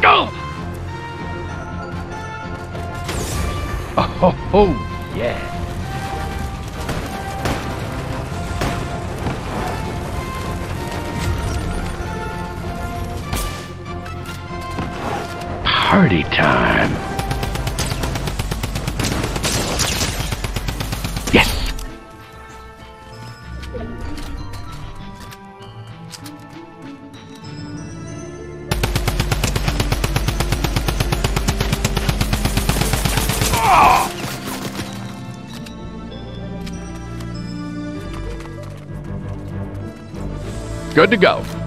Go! Oh, oh, yeah. Party time. Yes! Good to go.